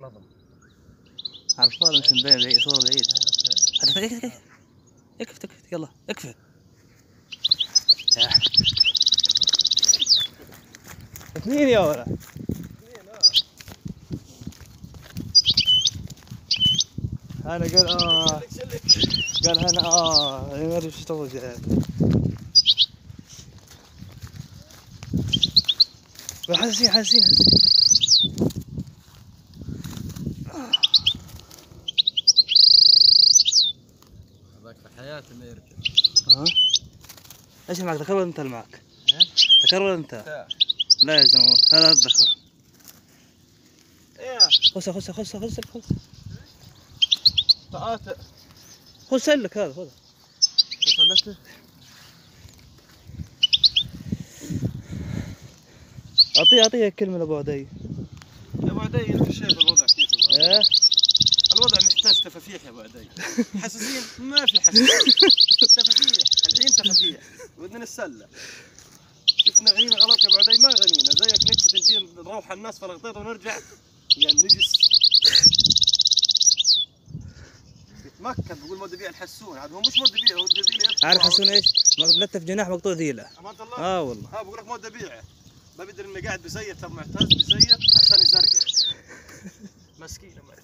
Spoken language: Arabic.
نظم. عرفان يمكن بعيد بعيد صورة بعيد. هذا اكفت اكفت اكفت اكفت يلا اكفت يا. اثنين يا ولد أنا قال آه. قال أنا آه. ما أدري إيش تو جاء حاسين حاسين حاسين هذاك في حياته ما ها إيش معك؟ ذكر ولا أنت اللي معك؟ ذكر ولا أنت؟ تا. لا يا زلمه هذا الذكر خذ خذ خذ خذ خذ تعال. خذ سلك هذا خذ خلته أعطيه أعطيه كلمة لأبو عدي. أبو عدي انت شايف الوضع كيف؟ إيه. تفافيح يا أبو عدي. حساسين ما في حساسين تفافيح الحين تفافيح ودنا نتسلى. شفنا غنينا غلط يا أبو عدي. ما غنينا زيك نكفة نجي نروح الناس في الغطيط ونرجع. يا نجس. يتمكن. بيقول مود بيع الحسون. عاد هو مش مود بيع هو مود بيع عارف حسون إيش؟ ملتف جناح مقطوع ذيلة. الله؟ آه والله. ها بقول لك مود بيعه ما بيدري إنه قاعد بزيت. ابو معتز بزيت عشان يزرقه. مسكين معتز